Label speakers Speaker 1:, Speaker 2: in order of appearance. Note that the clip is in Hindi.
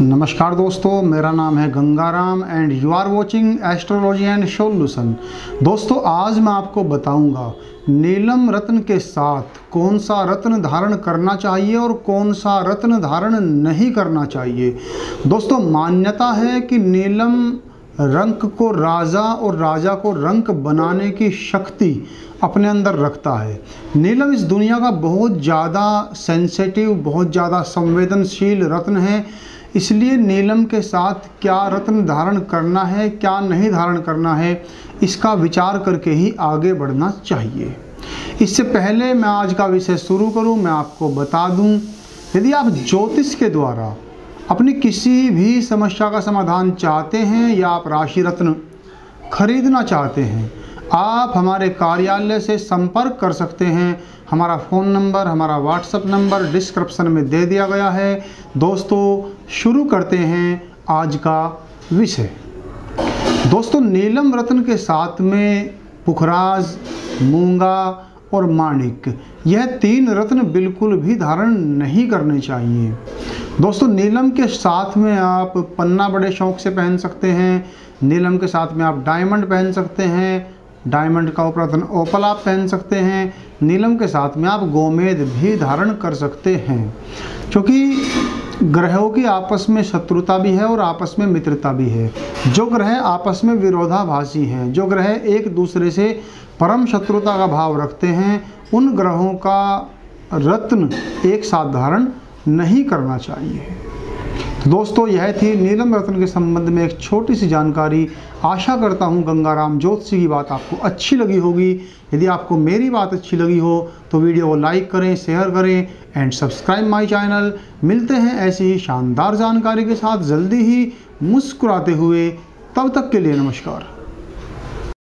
Speaker 1: नमस्कार दोस्तों, मेरा नाम है Gangaram and you are watching astrology and solution दोस्तों, आज मैं आपको बताऊँगा नीलम रत्न के साथ कौन सा रत्न धारण करना चाहिए और कौन सा रत्न धारण नहीं करना चाहिए। दोस्तों, मान्यता है कि नीलम रंक को राजा और राजा को रंक बनाने की शक्ति अपने अंदर रखता है। नीलम इस दुनिया का बहुत ज़्यादा सेंसेटिव बहुत ज़्यादा संवेदनशील रत्न है। इसलिए नीलम के साथ क्या रत्न धारण करना है, क्या नहीं धारण करना है, इसका विचार करके ही आगे बढ़ना चाहिए। इससे पहले मैं आज का विषय शुरू करूँ, मैं आपको बता दूँ, यदि आप ज्योतिष के द्वारा अपनी किसी भी समस्या का समाधान चाहते हैं या आप राशि रत्न खरीदना चाहते हैं आप हमारे कार्यालय से संपर्क कर सकते हैं। हमारा फ़ोन नंबर, हमारा व्हाट्सअप नंबर डिस्क्रिप्शन में दे दिया गया है। दोस्तों, शुरू करते हैं आज का विषय। दोस्तों, नीलम रत्न के साथ में पुखराज, मूँगा और माणिक, यह तीन रत्न बिल्कुल भी धारण नहीं करने चाहिए। दोस्तों, नीलम के साथ में आप पन्ना बड़े शौक से पहन सकते हैं। नीलम के साथ में आप डायमंड पहन सकते हैं। डायमंड का उपरत्न ओपल आप पहन सकते हैं, नीलम के साथ में आप गोमेद भी धारण कर सकते हैं। क्योंकि ग्रहों की आपस में शत्रुता भी है और आपस में मित्रता भी है। जो ग्रह आपस में विरोधाभासी हैं, जो ग्रह एक दूसरे से परम शत्रुता का भाव रखते हैं, उन ग्रहों का रत्न एक साथ धारण नहीं करना चाहिए। तो दोस्तों, यह थी नीलम रत्न के संबंध में एक छोटी सी जानकारी। आशा करता हूँ गंगाराम ज्योतिषी की बात आपको अच्छी लगी होगी। यदि आपको मेरी बात अच्छी लगी हो तो वीडियो को लाइक करें, शेयर करें, एंड सब्सक्राइब माय चैनल। मिलते हैं ऐसी ही शानदार जानकारी के साथ जल्दी ही मुस्कुराते हुए। तब तक के लिए नमस्कार।